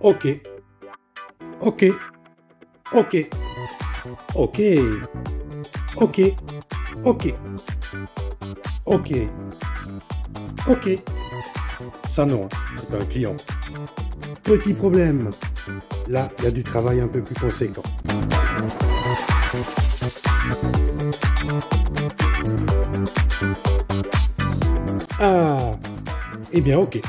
Ok. Ok. Ok. Ok. Ok. Ok. Ok. Ok. Ça non, c'est un client. Petit problème. Là, il y a du travail un peu plus conséquent. Ah, eh bien ok.